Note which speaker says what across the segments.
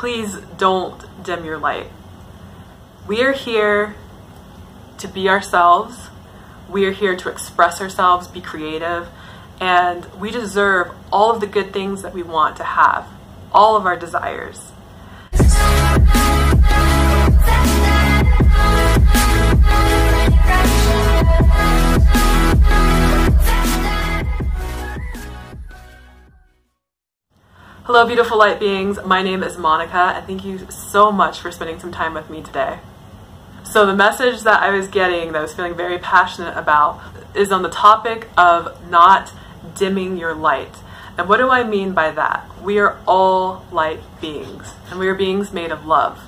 Speaker 1: please don't dim your light. We are here to be ourselves. We are here to express ourselves, be creative, and we deserve all of the good things that we want to have, all of our desires. Hello, beautiful light beings. My name is Monica, and thank you so much for spending some time with me today. So, the message that I was getting, that I was feeling very passionate about, is on the topic of not dimming your light. And what do I mean by that? We are all light beings, and we are beings made of love.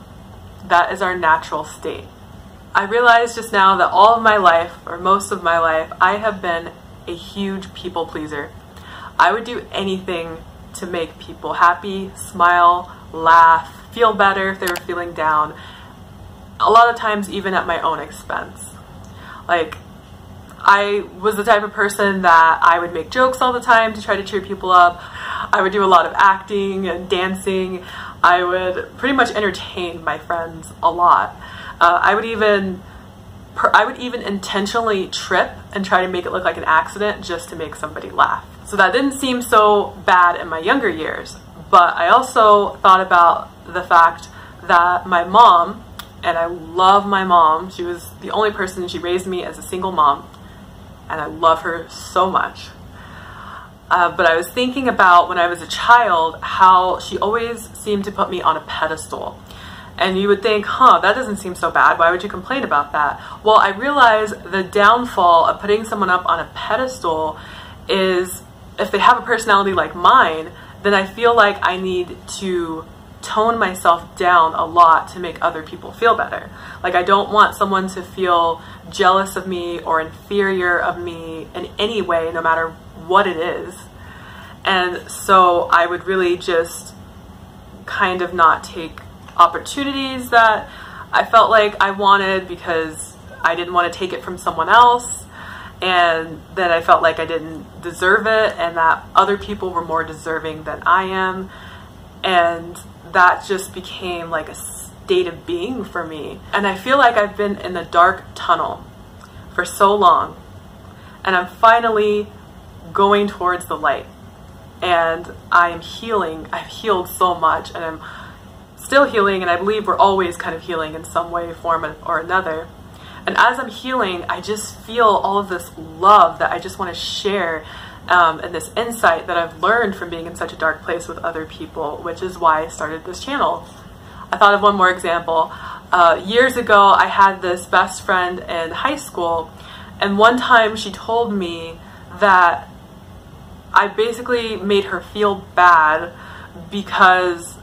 Speaker 1: That is our natural state. I realized just now that all of my life, or most of my life, I have been a huge people pleaser. I would do anything to make people happy, smile, laugh, feel better if they were feeling down. A lot of times even at my own expense. Like, I was the type of person that I would make jokes all the time to try to cheer people up. I would do a lot of acting and dancing. I would pretty much entertain my friends a lot. Uh, I would even I would even intentionally trip and try to make it look like an accident just to make somebody laugh. So that didn't seem so bad in my younger years. But I also thought about the fact that my mom, and I love my mom, she was the only person, she raised me as a single mom, and I love her so much. Uh, but I was thinking about when I was a child how she always seemed to put me on a pedestal. And you would think, huh, that doesn't seem so bad. Why would you complain about that? Well, I realize the downfall of putting someone up on a pedestal is if they have a personality like mine, then I feel like I need to tone myself down a lot to make other people feel better. Like I don't want someone to feel jealous of me or inferior of me in any way, no matter what it is. And so I would really just kind of not take opportunities that I felt like I wanted because I didn't want to take it from someone else and then I felt like I didn't deserve it and that other people were more deserving than I am. And that just became like a state of being for me. And I feel like I've been in the dark tunnel for so long and I'm finally going towards the light. And I am healing. I've healed so much and I'm still healing and I believe we're always kind of healing in some way form or another and as I'm healing, I just feel all of this love that I just want to share um, and this insight that I've learned from being in such a dark place with other people, which is why I started this channel. I thought of one more example. Uh, years ago, I had this best friend in high school, and one time she told me that I basically made her feel bad because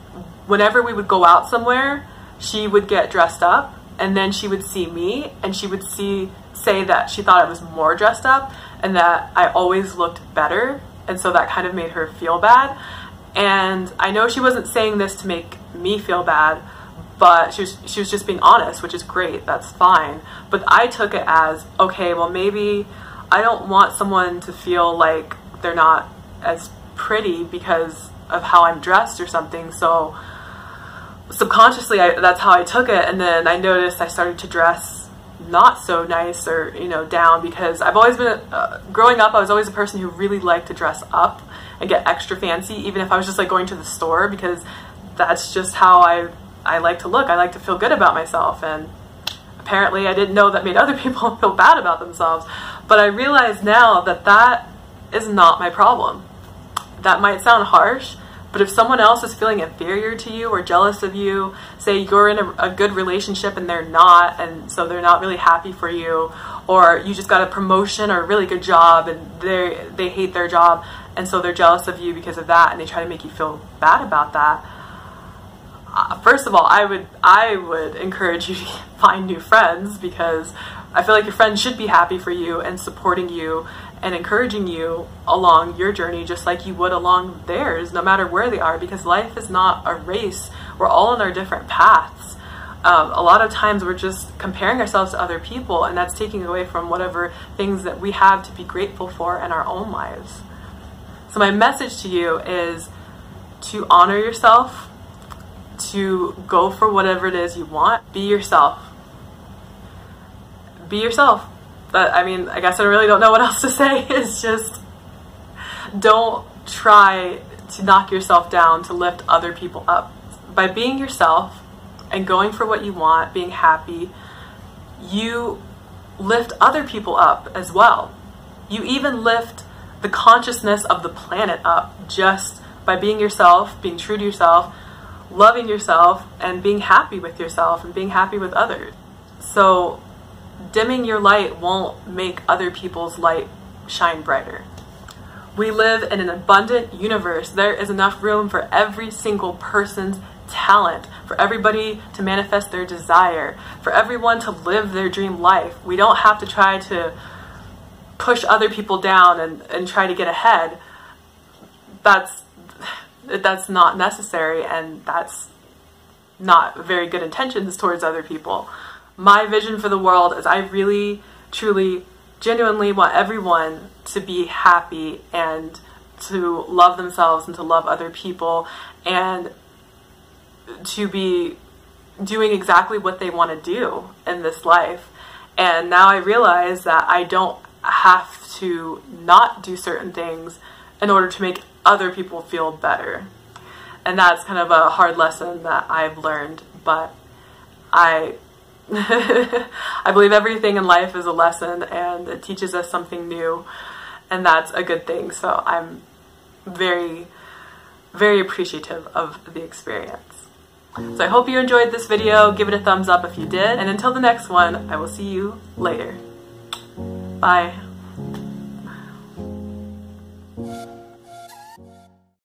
Speaker 1: whenever we would go out somewhere, she would get dressed up and then she would see me and she would see say that she thought I was more dressed up and that I always looked better and so that kind of made her feel bad. And I know she wasn't saying this to make me feel bad but she was, she was just being honest which is great that's fine. But I took it as okay well maybe I don't want someone to feel like they're not as pretty because of how I'm dressed or something so subconsciously I, that's how I took it and then I noticed I started to dress not so nice or you know down because I've always been uh, growing up I was always a person who really liked to dress up and get extra fancy even if I was just like going to the store because that's just how I I like to look. I like to feel good about myself and apparently I didn't know that made other people feel bad about themselves. But I realize now that that is not my problem. That might sound harsh but if someone else is feeling inferior to you or jealous of you, say you're in a, a, good relationship and they're not, and so they're not really happy for you, or you just got a promotion or a really good job and they they hate their job, and so they're jealous of you because of that, and they try to make you feel bad about that. Uh, first of all, I would I would encourage you to find new friends because I feel like your friends should be happy for you and supporting you and encouraging you along your journey just like you would along theirs, no matter where they are, because life is not a race. We're all on our different paths. Um, a lot of times we're just comparing ourselves to other people, and that's taking away from whatever things that we have to be grateful for in our own lives. So, my message to you is to honor yourself, to go for whatever it is you want. Be yourself. Be yourself. But I mean, I guess I really don't know what else to say. It's just don't try to knock yourself down to lift other people up. By being yourself and going for what you want, being happy, you lift other people up as well. You even lift the consciousness of the planet up just by being yourself, being true to yourself, loving yourself, and being happy with yourself and being happy with others. So, dimming your light won't make other people's light shine brighter. We live in an abundant universe. There is enough room for every single person's talent, for everybody to manifest their desire, for everyone to live their dream life. We don't have to try to push other people down and, and try to get ahead. That's that's not necessary and that's not very good intentions towards other people. My vision for the world is I really, truly, genuinely want everyone to be happy and to love themselves and to love other people and to be doing exactly what they want to do in this life. And now I realize that I don't have to not do certain things in order to make other people feel better. And that's kind of a hard lesson that I've learned, but I I believe everything in life is a lesson and it teaches us something new and that's a good thing. So I'm very very appreciative of the experience. So I hope you enjoyed this video. Give it a thumbs up if you did. And until the next one, I will see you later. Bye.